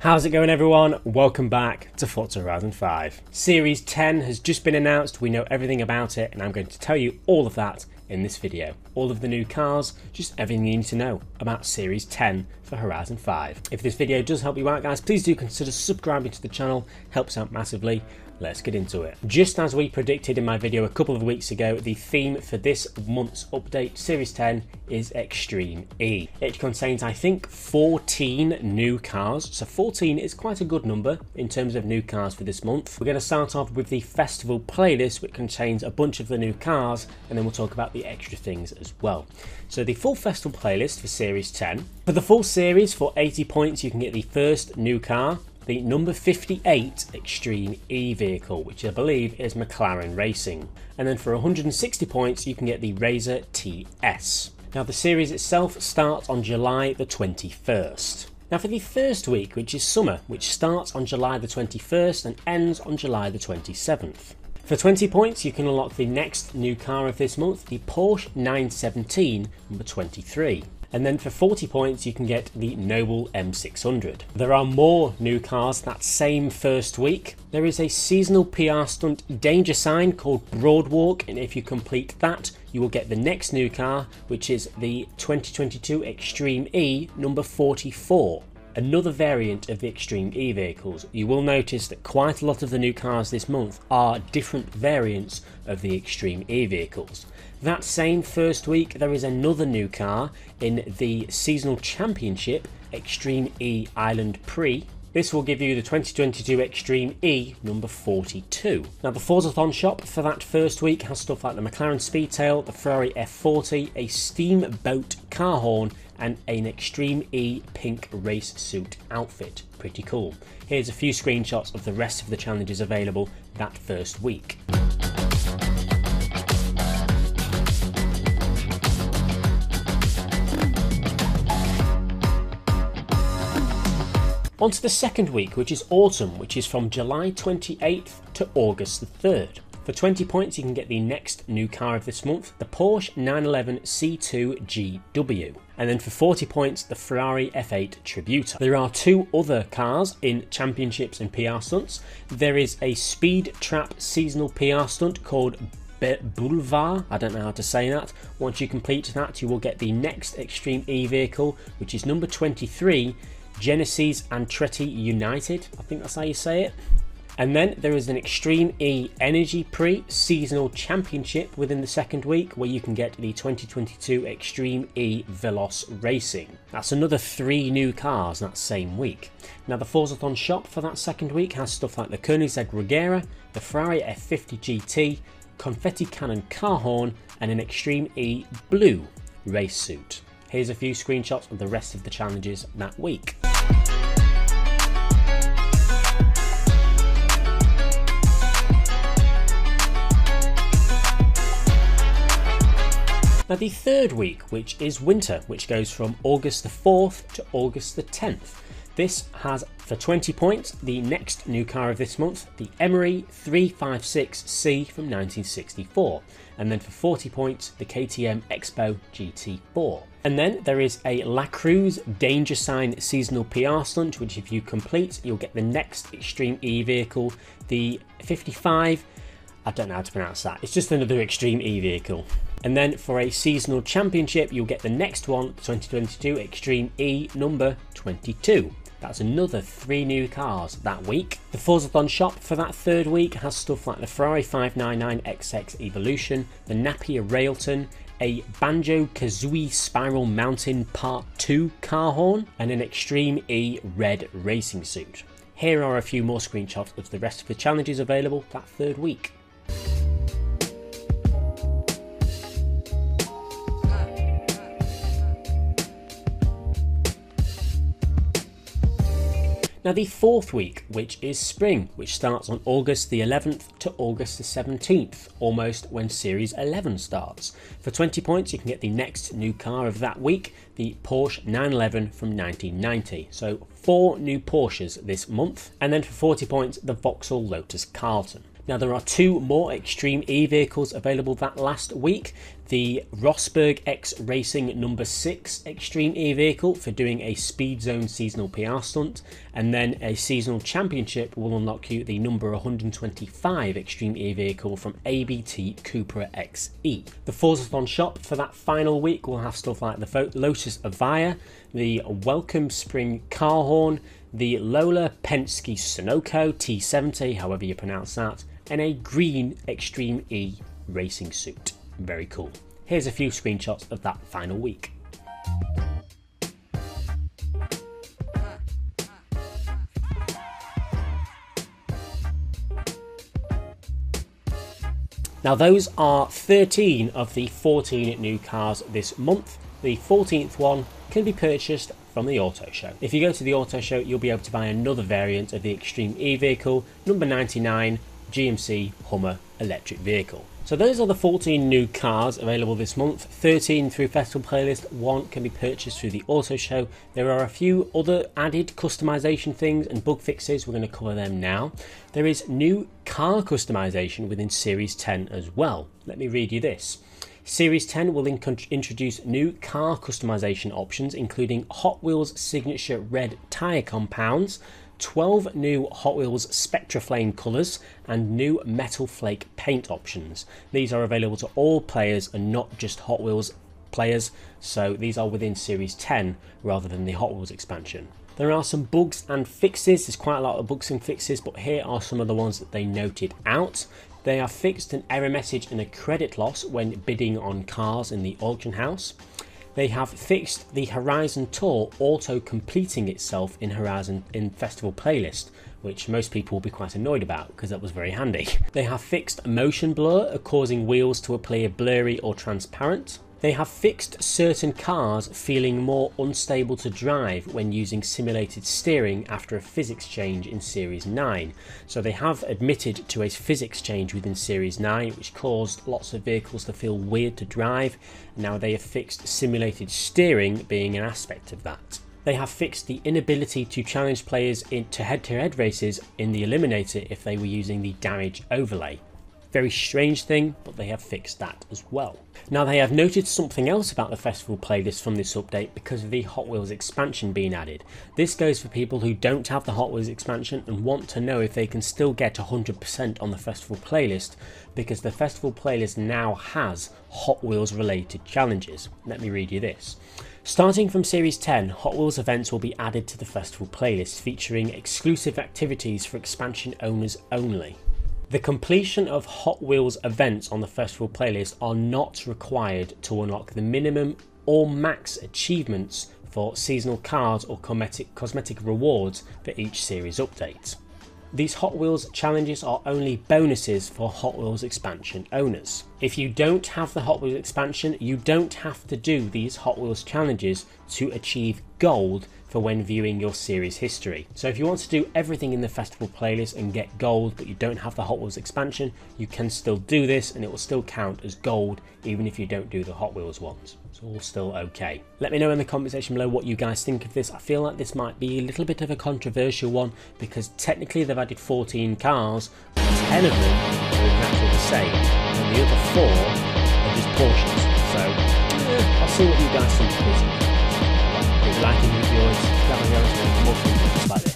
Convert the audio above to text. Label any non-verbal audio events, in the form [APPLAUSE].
How's it going everyone? Welcome back to Forza Horizon 5. Series 10 has just been announced, we know everything about it and I'm going to tell you all of that in this video. All of the new cars, just everything you need to know about Series 10 for Horizon 5. If this video does help you out guys, please do consider subscribing to the channel, helps out massively let's get into it. Just as we predicted in my video a couple of weeks ago, the theme for this month's update, Series 10, is Extreme E. It contains, I think, 14 new cars, so 14 is quite a good number in terms of new cars for this month. We're going to start off with the festival playlist, which contains a bunch of the new cars, and then we'll talk about the extra things as well. So the full festival playlist for Series 10. For the full series, for 80 points, you can get the first new car, the number 58 Extreme E vehicle, which I believe is McLaren Racing. And then for 160 points, you can get the RZR TS. Now, the series itself starts on July the 21st. Now, for the first week, which is summer, which starts on July the 21st and ends on July the 27th. For 20 points, you can unlock the next new car of this month, the Porsche 917 number 23 and then for 40 points you can get the Noble M600. There are more new cars that same first week. There is a seasonal PR stunt danger sign called Broadwalk and if you complete that you will get the next new car which is the 2022 Extreme E number 44 another variant of the Extreme E vehicles. You will notice that quite a lot of the new cars this month are different variants of the Extreme E vehicles. That same first week, there is another new car in the seasonal championship Extreme E Island Prix. This will give you the 2022 Extreme E number 42. Now, the Forzathon shop for that first week has stuff like the McLaren Speedtail, the Ferrari F40, a steamboat car horn, and an Extreme E pink race suit outfit. Pretty cool. Here's a few screenshots of the rest of the challenges available that first week. On to the second week, which is autumn, which is from July 28th to August the 3rd. For 20 points, you can get the next new car of this month, the Porsche 911 C2 GW. And then for 40 points, the Ferrari F8 Tributo. There are two other cars in championships and PR stunts. There is a speed trap seasonal PR stunt called Boulevard. I don't know how to say that. Once you complete that, you will get the next Extreme E vehicle, which is number 23 Genesys Andretti United. I think that's how you say it. And then there is an Extreme E Energy Prix Seasonal championship within the second week where you can get the 2022 Extreme E Veloz Racing. That's another three new cars that same week. Now, the Forzathon shop for that second week has stuff like the Koenigsegg Regera, the Ferrari F50 GT, Confetti Cannon car horn, and an Extreme E Blue race suit. Here's a few screenshots of the rest of the challenges that week. Now, the third week, which is winter, which goes from August the 4th to August the 10th. This has, for 20 points, the next new car of this month, the Emory 356C from 1964. And then for 40 points, the KTM X-Bow GT4. And then there is a La Cruz Danger Sign seasonal PR stunt, which if you complete, you'll get the next Extreme E vehicle, the 55. I don't know how to pronounce that. It's just another Extreme E vehicle. And then for a seasonal championship, you'll get the next one, 2022 Extreme E number 22. That's another three new cars that week. The Forzathon shop for that third week has stuff like the Ferrari 599XX Evolution, the Napier Railton, a Banjo Kazooie Spiral Mountain Part 2 car horn, and an Extreme E red racing suit. Here are a few more screenshots of the rest of the challenges available that third week. Now, the fourth week, which is spring, which starts on August the 11th to August the 17th, almost when Series 11 starts. For 20 points, you can get the next new car of that week, the Porsche 911 from 1990. So, four new Porsches this month, and then for 40 points, the Vauxhall Lotus Carlton. Now, there are two more Extreme E vehicles available that last week the Rosberg X Racing number 6 Extreme E vehicle for doing a Speed Zone seasonal PR stunt, and then a seasonal championship will unlock you the number 125 Extreme E vehicle from ABT Cupra XE. The Forzathon shop for that final week will have stuff like the Lotus Evija, the Welcome Spring car horn, the Lola Penske Sunoco T70, however you pronounce that, and a green Extreme E racing suit. Very cool. Here's a few screenshots of that final week. Now, those are 13 of the 14 new cars this month. The 14th one can be purchased from the Auto Show. If you go to the Auto Show, you'll be able to buy another variant of the Extreme E vehicle, number 99, GMC Hummer electric vehicle. So those are the 14 new cars available this month, 13 through Festival Playlist, one can be purchased through the Auto Show. There are a few other added customization things and bug fixes, we're going to cover them now. There is new car customization within Series 10 as well. Let me read you this. Series 10 will introduce new car customization options, including Hot Wheels signature red tyre compounds, 12 new Hot Wheels Spectraflame colours, and new Metal Flake paint options. These are available to all players and not just Hot Wheels players, so these are within Series 10 rather than the Hot Wheels expansion. There are some bugs and fixes, there's quite a lot of bugs and fixes, but here are some of the ones that they noted out. They are fixed an error message and a credit loss when bidding on cars in the auction house. They have fixed the Horizon Tour auto completing itself in Horizon in Festival playlist, which most people will be quite annoyed about because that was very handy. [LAUGHS] They have fixed motion blur, causing wheels to appear blurry or transparent. They have fixed certain cars feeling more unstable to drive when using simulated steering after a physics change in Series 9. So they have admitted to a physics change within Series 9 which caused lots of vehicles to feel weird to drive. Now they have fixed simulated steering being an aspect of that. They have fixed the inability to challenge players into head to head races in the Eliminator if they were using the damage overlay. Very strange thing, but they have fixed that as well. Now they have noted something else about the festival playlist from this update because of the Hot Wheels expansion being added. This goes for people who don't have the Hot Wheels expansion and want to know if they can still get 100% on the festival playlist because the festival playlist now has Hot Wheels related challenges. Let me read you this. Starting from Series 10, Hot Wheels events will be added to the festival playlist featuring exclusive activities for expansion owners only. The completion of Hot Wheels events on the festival playlist are not required to unlock the minimum or max achievements for seasonal cards or cosmetic, cosmetic rewards for each series update. These Hot Wheels challenges are only bonuses for Hot Wheels expansion owners. If you don't have the Hot Wheels expansion, you don't have to do these Hot Wheels challenges to achieve gold for when viewing your series history. So if you want to do everything in the festival playlist and get gold but you don't have the Hot Wheels expansion, you can still do this and it will still count as gold even if you don't do the Hot Wheels ones. It's all still okay. Let me know in the comment section below what you guys think of this. I feel like this might be a little bit of a controversial one because technically they've added 14 cars, 10 of them are exactly the same, and the other four are just Porsches. So eh, I'll see what you guys think of this. If you like it, yours, more like